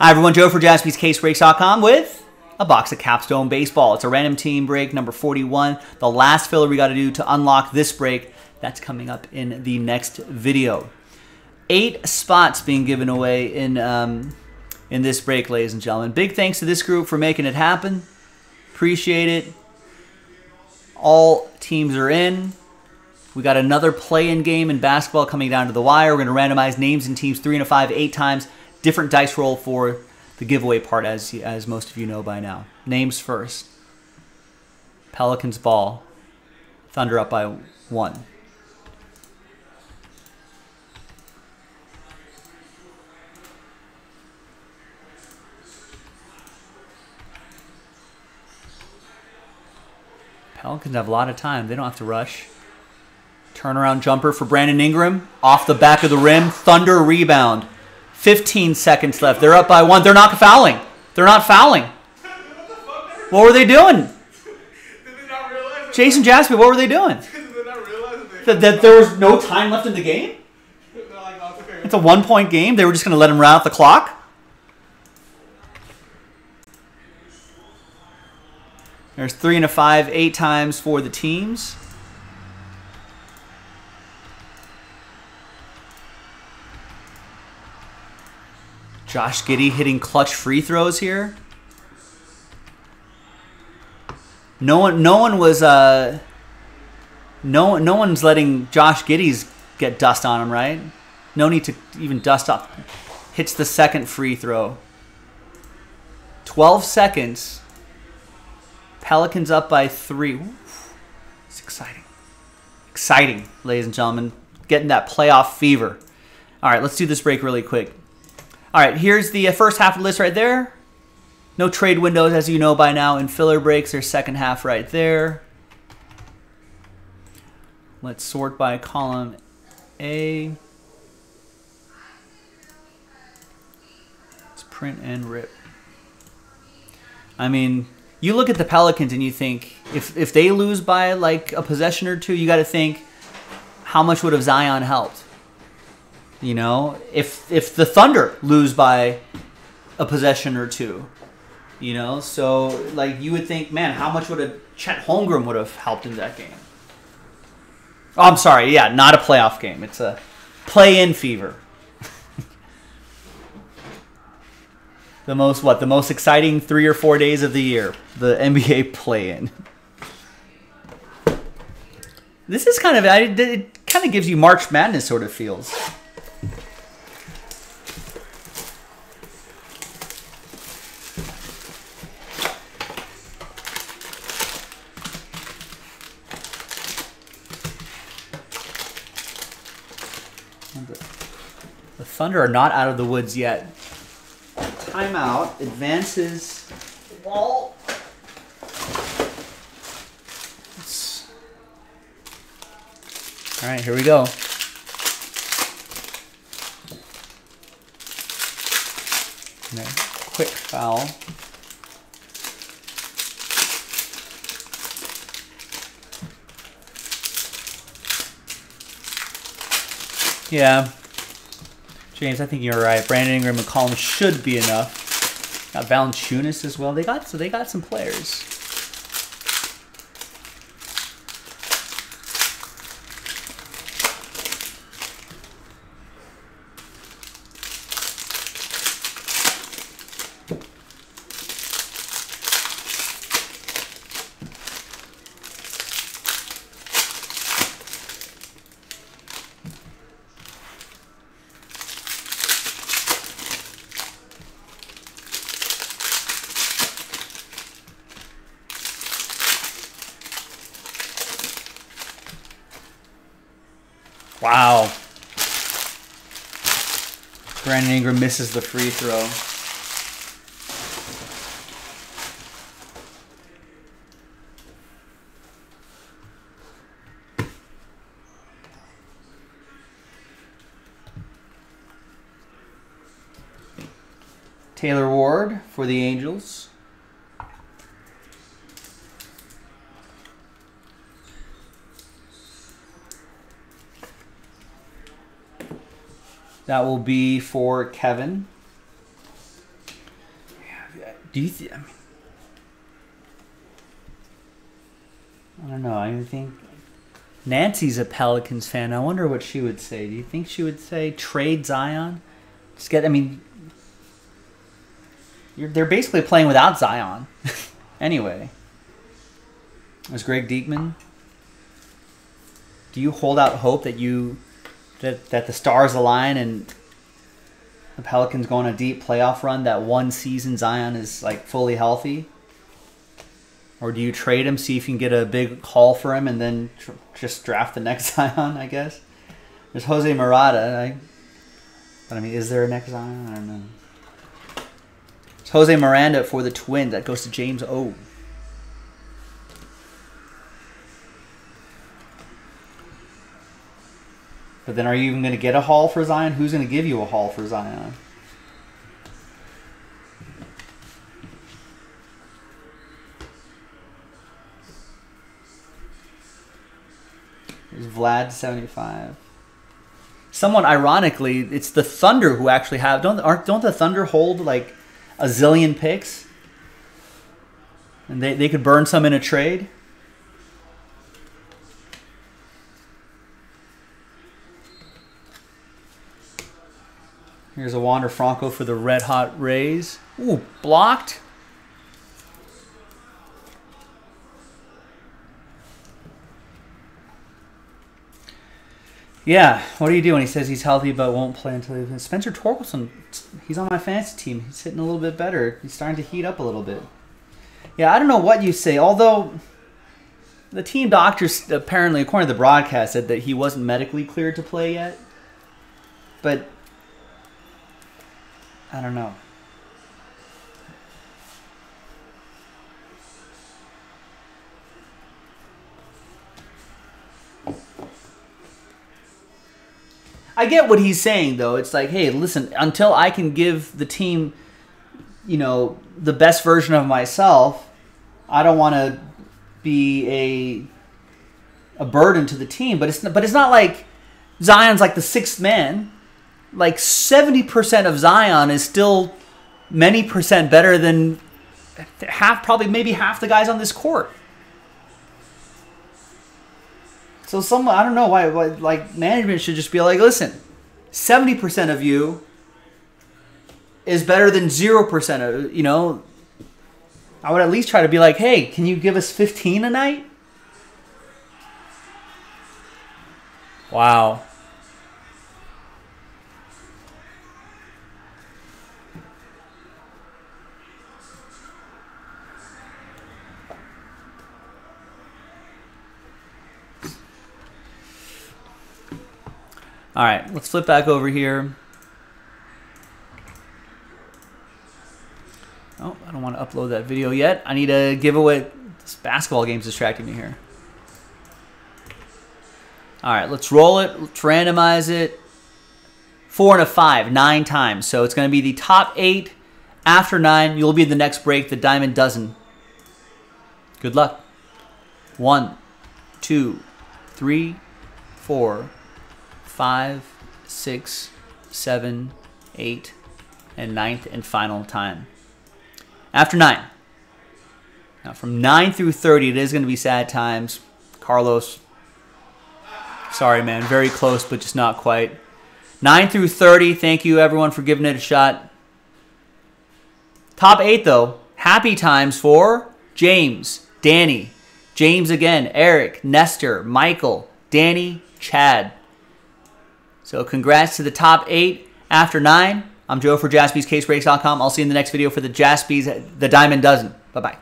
Hi, everyone. Joe for jaspyscasebreaks.com with a box of Capstone Baseball. It's a random team break, number 41. The last filler we got to do to unlock this break. That's coming up in the next video. Eight spots being given away in um, in this break, ladies and gentlemen. Big thanks to this group for making it happen. Appreciate it. All teams are in. We got another play-in game in basketball coming down to the wire. We're going to randomize names and teams three and a five, eight times. Different dice roll for the giveaway part, as as most of you know by now. Names first. Pelicans ball. Thunder up by one. Pelicans have a lot of time. They don't have to rush. Turnaround jumper for Brandon Ingram. Off the back of the rim. Thunder rebound. 15 seconds left. They're up by one. They're not fouling. They're not fouling. What were they doing? Jason Jasper, what were they doing? That, that there was no time left in the game? It's a one point game. They were just going to let him run out the clock? There's three and a five, eight times for the teams. Josh Giddey hitting clutch free throws here. No one, no one was, uh, no, no one's letting Josh Giddey's get dust on him, right? No need to even dust off. Hits the second free throw. 12 seconds. Pelicans up by three. Oof. It's exciting. Exciting, ladies and gentlemen. Getting that playoff fever. All right, let's do this break really quick. All right, here's the uh, first half of the list right there. No trade windows, as you know by now, and filler breaks. There's second half right there. Let's sort by column A. Let's print and rip. I mean, you look at the Pelicans and you think if if they lose by like a possession or two, you got to think how much would have Zion helped? You know, if if the Thunder lose by a possession or two, you know, so like you would think, man, how much would a Chet Holmgren would have helped in that game? Oh, I'm sorry, yeah, not a playoff game. It's a play-in fever. the most what? The most exciting three or four days of the year, the NBA play-in. This is kind of it kind of gives you March Madness sort of feels. The Thunder are not out of the woods yet. Timeout advances ball. All right, here we go. quick foul. Yeah. James, I think you're right. Brandon Ingram and McCollum should be enough. Got Valanciunas as well. They got so they got some players. Wow. Brandon Ingram misses the free throw. Taylor Ward for the Angels. That will be for Kevin. Do you? Th- I, mean, I don't know. I think Nancy's a Pelicans fan. I wonder what she would say. Do you think she would say trade Zion? Just get. I mean, they're basically playing without Zion. anyway, is Greg Diekman. Do you hold out hope that you that that the stars align and the Pelicans go on a deep playoff run that one season Zion is like fully healthy? Or do you trade him, see if you can get a big haul for him, and then tr- just draft the next Zion? I guess there's Jose Murata. I, but I mean, is there a next Zion? I don't know. It's Jose Miranda for the Twins. That goes to James O. But then, are you even going to get a haul for Zion? Who's going to give you a haul for Zion? There's Vlad seventy five. Somewhat ironically, it's the Thunder who actually have don't aren't don't the Thunder hold like a zillion picks, and they they could burn some in a trade. Here's a Wander Franco for the Red Hot Rays. Ooh, blocked. Yeah, what do you do when he says he's healthy but won't play until he... Spencer Torkelson, he's on my fantasy team. He's hitting a little bit better. He's starting to heat up a little bit. Yeah, I don't know what you say, although the team doctors apparently, according to the broadcast, said that he wasn't medically cleared to play yet. But I don't know. I get what he's saying though. It's like, hey, listen, until I can give the team, you know, the best version of myself, I don't want to be a a burden to the team. But it's but it's not like Zion's like the sixth man. Like seventy percent of Zion is still many percent better than half, probably maybe half the guys on this court. So some, I don't know why, why like management should just be like, listen, seventy percent of you is better than zero percent of you know. I would at least try to be like, hey, can you give us fifteen a night? Wow. All right, let's flip back over here. Oh, I don't want to upload that video yet. I need to give away. This basketball game's distracting me here. All right, let's roll it. Let's randomize it. Four and a five, nine times. So it's going to be the top eight. After nine, you'll be the next break, the diamond dozen. Good luck. One, two, three, four, five, six, seven, eight, and ninth and final time. After nine. Now, from 9 through 30, it is going to be sad times. Carlos, sorry, man. Very close, but just not quite. 9 through 30, thank you, everyone, for giving it a shot. Top 8, though. Happy times for James, Danny, James again, Eric, Nestor, Michael, Danny, Chad. So congrats to the top 8 after 9. I'm Joe for jaspyscasebreaks.com. I'll see you in the next video for the Jaspys, the Diamond Dozen. Bye-bye.